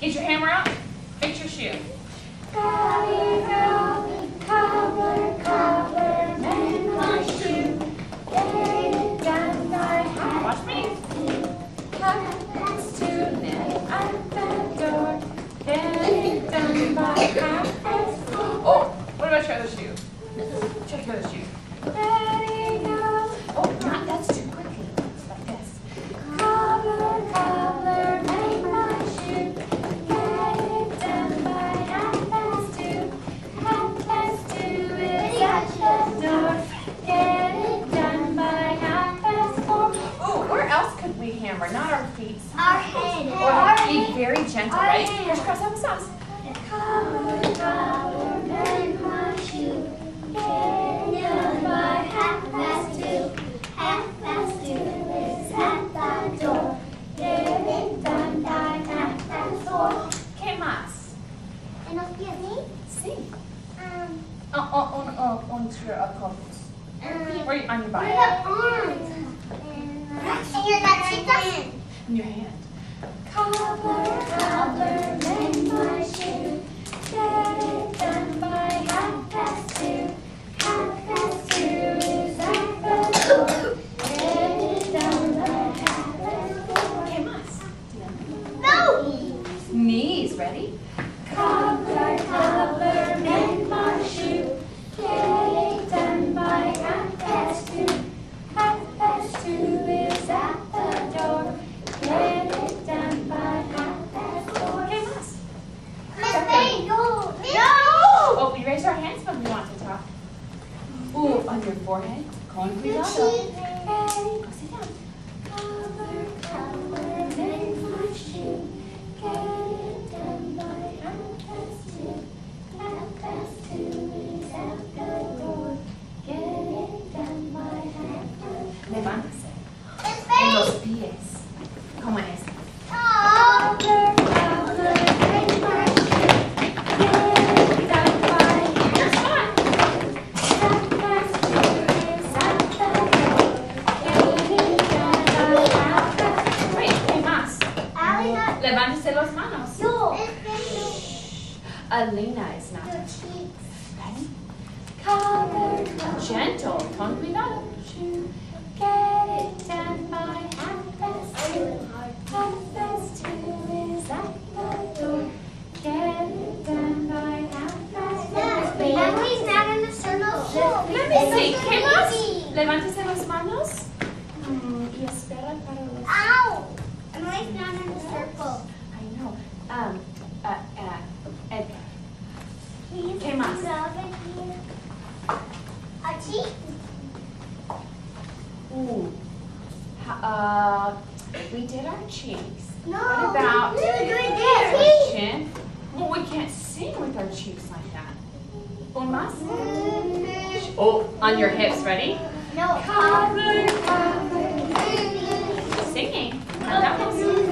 Get your hammer out. Fix your shoe. Cobbler, cobbler, cobbler, mend my shoe. It done by half Watch me. past two. At the door. It done half past four. Oh, what about your other shoe? Check your other shoe. Could we hammer? Not our feet. Our head. Or be very gentle, Our right? hand. Cross over sauce. Cobbler, cobbler, make my shoe. Get by half past two. Half past two is at the door. It done by half past four. ¿Qué más? And of me? Sí. Um, Oh, oh, on, oh, on your uh, codos. um, Or on your we body. have arms. Your hand. Mend my by half past two. Half past two is it done by half past four. ¿Qué más? No! Knees, ready? Cobbler, cobbler, mend my shoe. Get it done by half past two. Half past two is at the door. Get it done by half past four. ¿Qué más? No! No! Oh, we raise our hands when we want to talk. Ooh, on your forehead. Con cuidado. Go sit down. Levántese las manos. yo. Alina is not. Ready? Cobbler, Gentle. Con cuidado. get it done by half past two. Half past two is at the door. Get it done by half past four. Emily's not in the circle. Let me see. ¿Qué más? Levántese las manos. Mm, y espera para los. Ow! Emily's not in the circle. No. Um, uh, uh, Ed. Hey, Mas. Achi. Ooh. Uh, we did our cheeks. No. What about we doing this? chin? Well, we can't sing with our cheeks like that. Un mas. Oh, on your hips. Ready? No. Cover, cover. Singing. And that was.